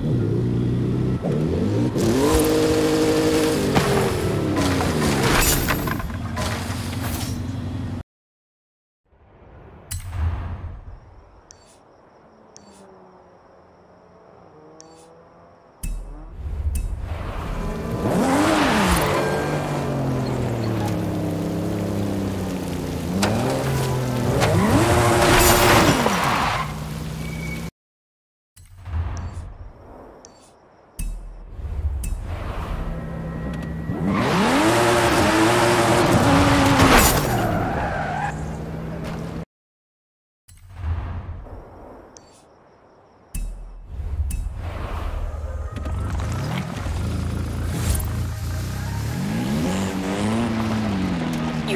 You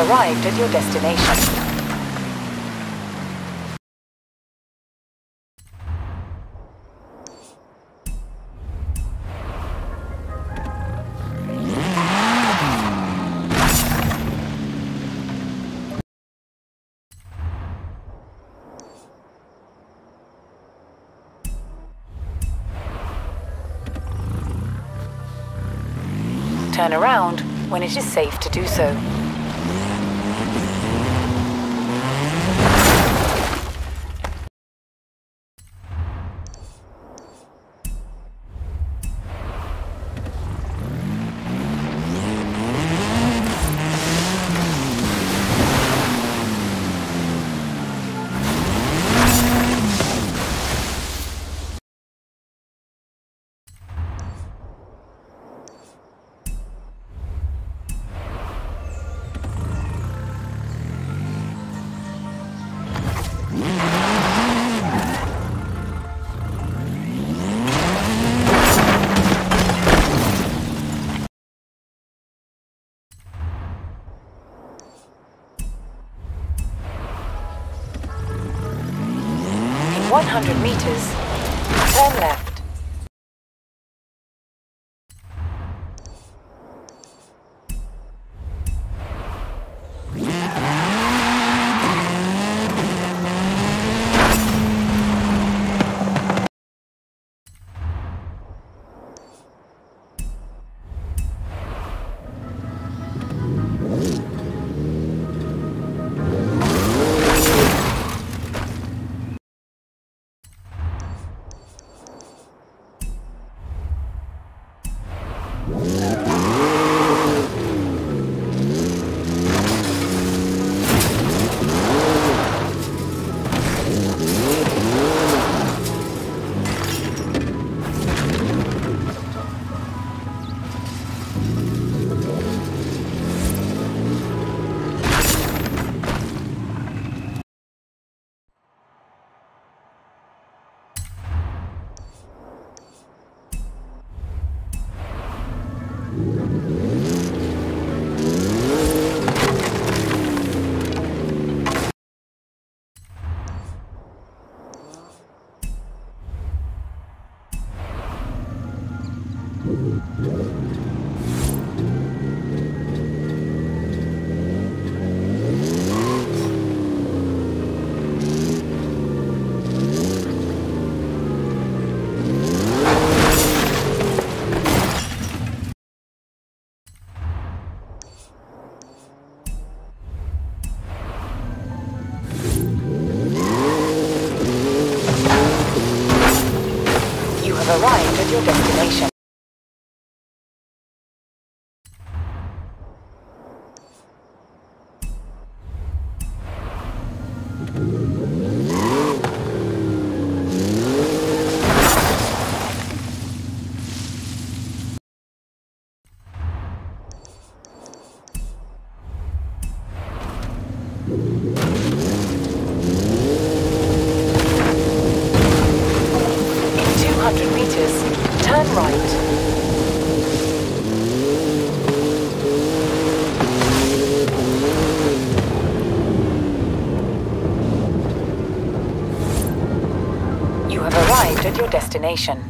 Arrived at your destination. Turn around when it is safe to do so. 100 destination.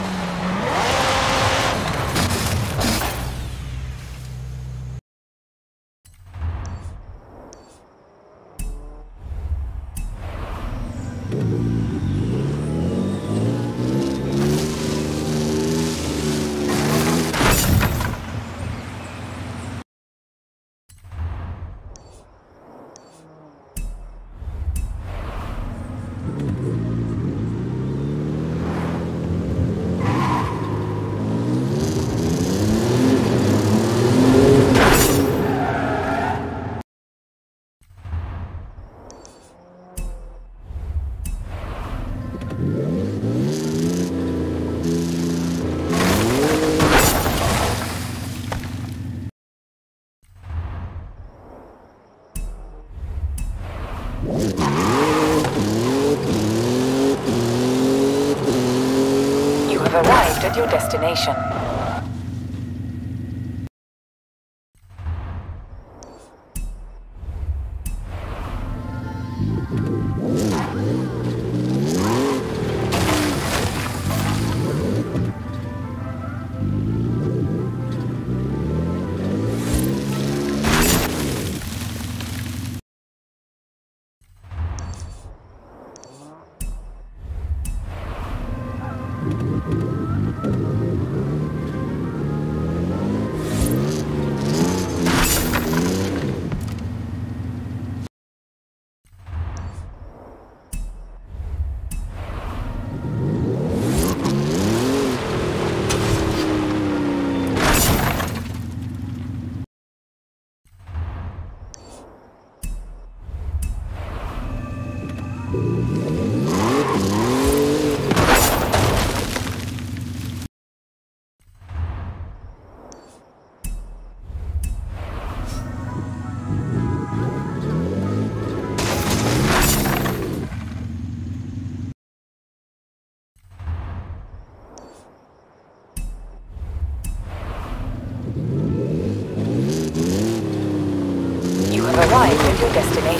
your destination.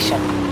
station.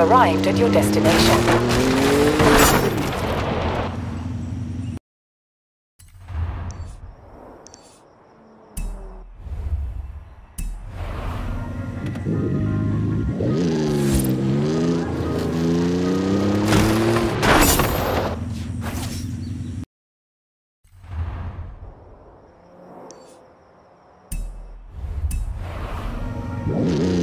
arrived at your destination. Thank you.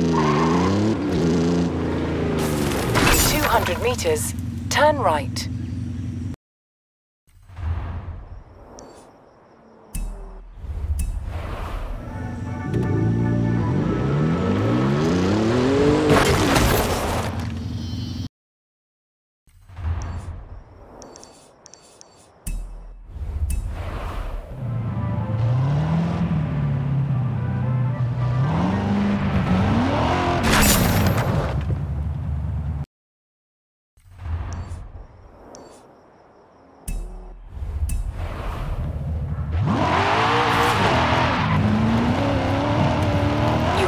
100 meters, turn right.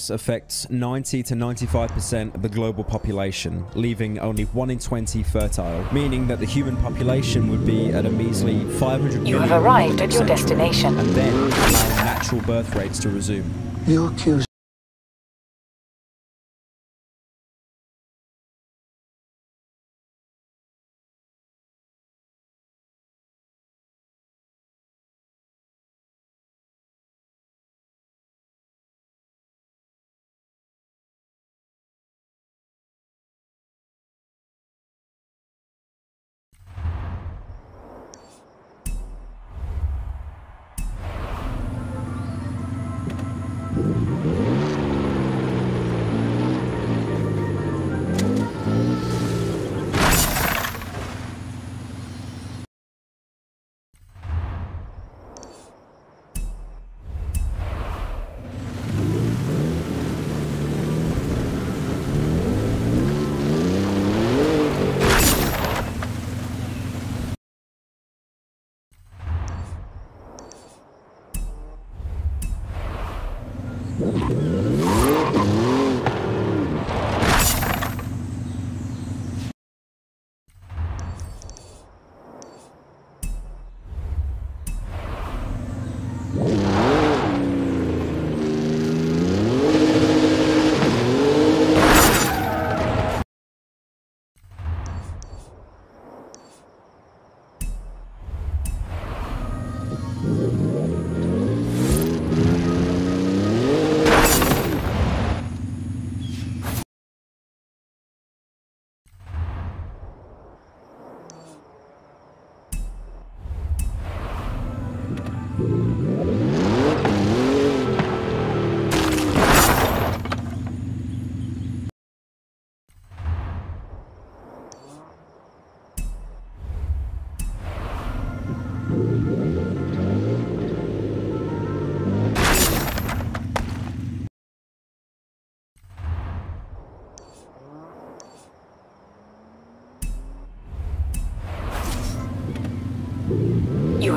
Venus affects 90 to 95% of the global population, leaving only 1 in 20 fertile, meaning that the human population would be at a measly 500 You have arrived at your century, destination. And then allowing natural birth rates to resume. You accuse You